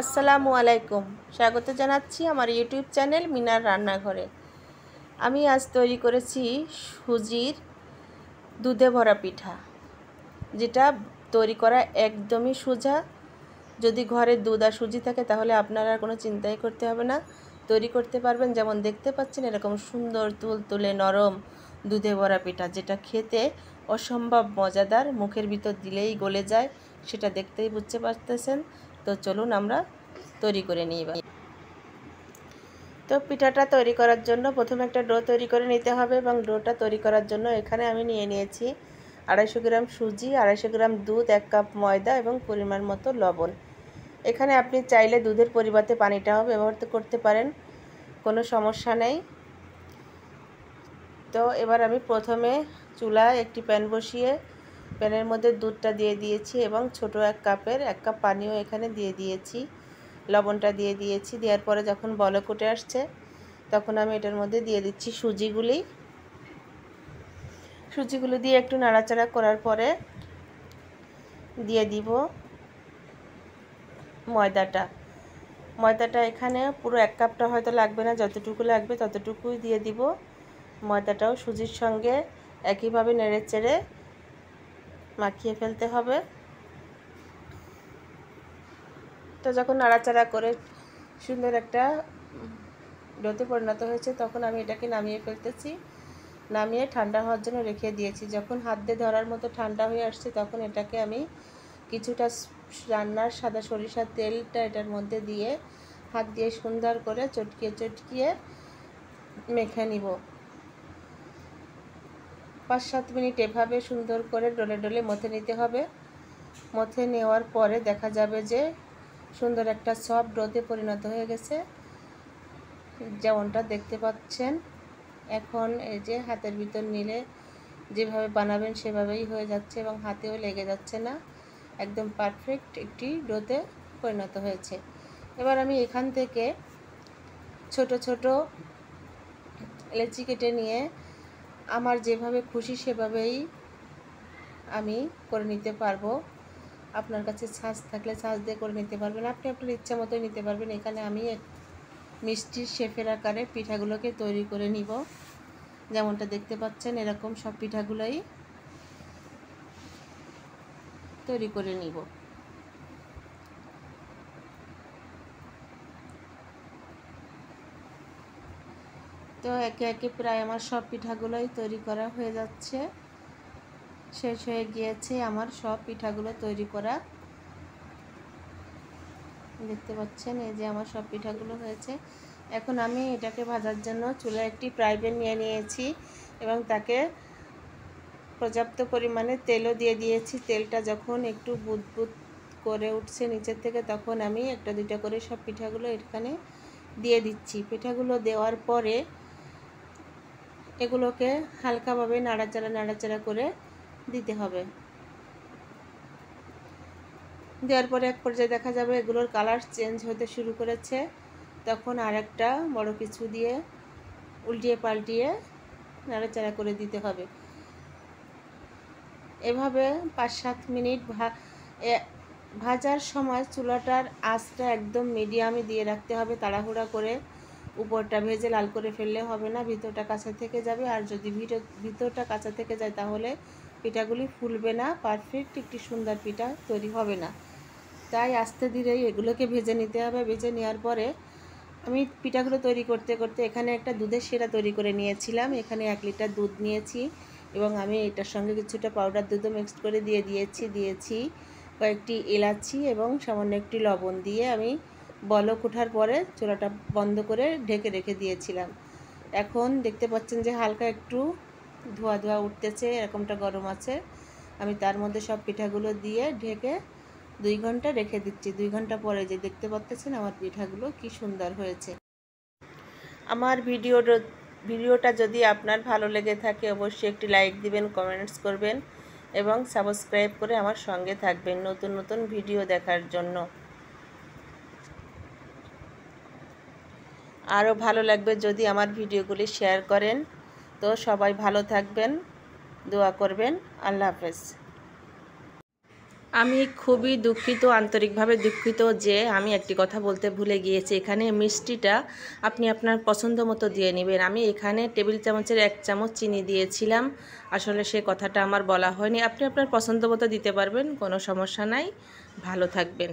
আসসালামু আলাইকুম। স্বাগত জানাচ্ছি আমার ইউটিউব চ্যানেল মিনার রান্নাঘরে। আমি আজ তৈরি করেছি সুজির দুধে ভরা পিঠা, যেটা তৈরি করা একদমই সোজা। যদি ঘরে দুধ আর সুজি থাকে, তাহলে আপনারা কোনো চিন্তাই করতে হবে না। তৈরি করতে পারবেন, যেমন দেখতে পাচ্ছেন, এরকম সুন্দর তুল তুলে নরম দুধে ভরা পিঠা, যেটা খেতে অসম্ভব মজাদার, মুখের ভিতর দিলেই গলে যায়, সেটা দেখতেই বুঝতে পারতেছেন। তো চলুন আমরা তৈরি করে নিই এবার। তো পিঠাটা তৈরি করার জন্য প্রথমে একটা ডো তৈরি করে নিতে হবে এবং ডোটা তৈরি করার জন্য এখানে আমি নিয়ে নিয়েছি আড়াইশো গ্রাম সুজি, আড়াইশো গ্রাম দুধ, এক কাপ ময়দা এবং পরিমাণ মতো লবণ। এখানে আপনি চাইলে দুধের পরিবর্তে পানিটাও ব্যবহার করতে পারেন, কোনো সমস্যা নেই। তো এবার আমি প্রথমে চুলায় একটি প্যান বসিয়ে প্যানের মধ্যে দুধটা দিয়ে দিয়েছি এবং ছোট এক কাপের এক কাপ পানিও এখানে দিয়ে দিয়েছি, লবণটা দিয়ে দিয়েছি। দেওয়ার পরে যখন বলক উঠে আসছে, তখন আমি এটার মধ্যে দিয়ে দিচ্ছি সুজিগুলি। সুজিগুলো দিয়ে একটু নাড়াচাড়া করার পরে দিয়ে দিব ময়দাটা। ময়দাটা এখানে পুরো এক কাপটা হয়তো লাগবে না, যতটুকু লাগবে ততটুকুই দিয়ে দিব। ময়দাটাও সুজির সঙ্গে একইভাবে নেড়ে চেড়ে মাখিয়ে ফেলতে হবে। তো যখন নাড়াচাড়া করে সুন্দর একটা ডোতে পরিণত হয়েছে, তখন আমি এটাকে নামিয়ে ফেলতেছি। নামিয়ে ঠান্ডা হওয়ার জন্য রেখে দিয়েছি। যখন হাত দিয়ে ধরার মতো ঠান্ডা হয়ে আসছে, তখন এটাকে আমি কিছুটা রান্নার সাদা সরিষার তেলটা এটার মধ্যে দিয়ে হাত দিয়ে সুন্দর করে চটকিয়ে চটকিয়ে মেখে নিব। পাঁচ সাত মিনিট এভাবে সুন্দর করে ডলে ডলে মথে নিতে হবে। মথে নেওয়ার পরে দেখা যাবে যে সুন্দর একটা সফট ডোতে পরিণত হয়ে গেছে। যেমনটা দেখতে পাচ্ছেন, এখন এই যে হাতের ভিতর নিলে যেভাবে বানাবেন সেভাবেই হয়ে যাচ্ছে এবং হাতেও লেগে যাচ্ছে না। একদম পারফেক্ট একটি ডোতে পরিণত হয়েছে। এবার আমি এখান থেকে ছোট ছোট লেচি কেটে নিয়ে আমার যেভাবে খুশি সেভাবেই আমি করে নিতে পারব। আপনার কাছে ছাঁচ থাকলে ছাঁচ দিয়ে করে নিতে পারবেন। আপনি আপনার ইচ্ছা মতোই নিতে পারবেন। এখানে আমি মিষ্টির শেফের আকারে পিঠাগুলোকে তৈরি করে নিব। যেমনটা দেখতে পাচ্ছেন, এরকম সব পিঠাগুলোই তৈরি করে নিব। তো একে একে প্রায় আমার সব পিঠাগুলোই তৈরি করা হয়ে যাচ্ছে। শেষ হয়ে গিয়েছে আমার সব পিঠাগুলো তৈরি করা। দেখতে পাচ্ছেন, এই যে আমার সব পিঠাগুলো হয়েছে। এখন আমি এটাকে ভাজার জন্য চুলায় একটি প্রাইভেট নিয়ে নিয়েছি এবং তাকে পর্যাপ্ত পরিমাণে তেলও দিয়ে দিয়েছি। তেলটা যখন একটু বুদবুদ করে উঠছে নিচের থেকে, তখন আমি একটা দুইটা করে সব পিঠাগুলো এখানে দিয়ে দিচ্ছি। পিঠাগুলো দেওয়ার পরে এগুলোকে হালকাভাবে নাড়াচাড়া নাড়াচাড়া করে দিতে হবে। দেওয়ার পরে এক পর্যায়ে দেখা যাবে এগুলোর কালার চেঞ্জ হতে শুরু করেছে। তখন আর একটা বড় কিছু দিয়ে উল্টিয়ে পাল্টিয়ে নাড়াচাড়া করে দিতে হবে। এভাবে পাঁচ সাত মিনিট ভাজার সময় চুলাটার আঁচটা একদম মিডিয়ামে দিয়ে রাখতে হবে, তাড়াহুড়া করে উপরটা ভেজে লাল করে ফেললে হবে না, ভিতরটা কাঁচা থেকে যাবে। আর যদি ভিতরটা কাঁচা থেকে যায় তাহলে পিঠাগুলি ফুলবে না পারফেক্ট একটি সুন্দর পিঠা তৈরি হবে না। তাই আস্তে ধীরেই এগুলোকে ভেজে নিতে হবে। ভেজে নেওয়ার পরে আমি পিঠাগুলো তৈরি করতে করতে এখানে একটা দুধের সেরা তৈরি করে নিয়েছিলাম। এখানে এক লিটার দুধ নিয়েছি এবং আমি এটার সঙ্গে কিছুটা পাউডার দুধও মিক্সড করে দিয়ে দিয়েছি। দিয়েছি কয়েকটি এলাচি এবং সামান্য একটি লবণ দিয়ে আমি বলক ওঠার পরে চোলাটা বন্ধ করে ঢেকে রেখে দিয়েছিলাম। এখন দেখতে পাচ্ছেন যে হালকা একটু ধোয়া ধোয়া উঠতেছে, এরকমটা গরম আছে। আমি তার মধ্যে সব পিঠাগুলো দিয়ে ঢেকে দুই ঘণ্টা রেখে দিচ্ছি। দুই ঘণ্টা পরে যে দেখতে পাচ্ছেন আমার পিঠাগুলো কি সুন্দর হয়েছে। আমার ভিডিও ভিডিওটা যদি আপনার ভালো লেগে থাকে অবশ্যই একটি লাইক দিবেন, কমেন্টস করবেন এবং সাবস্ক্রাইব করে আমার সঙ্গে থাকবেন নতুন নতুন ভিডিও দেখার জন্য। আরও ভালো লাগবে যদি আমার ভিডিওগুলি শেয়ার করেন। তো সবাই ভালো থাকবেন, দোয়া করবেন। আল্লাহ হাফেজ। আমি খুবই দুঃখিত, আন্তরিকভাবে দুঃখিত যে আমি একটি কথা বলতে ভুলে গিয়েছি। এখানে মিষ্টিটা আপনি আপনার পছন্দ মতো দিয়ে নেবেন। আমি এখানে টেবিল চামচের এক চামচ চিনি দিয়েছিলাম। আসলে সে কথাটা আমার বলা হয়নি। আপনি আপনার পছন্দ মতো দিতে পারবেন, কোনো সমস্যা নাই। ভালো থাকবেন।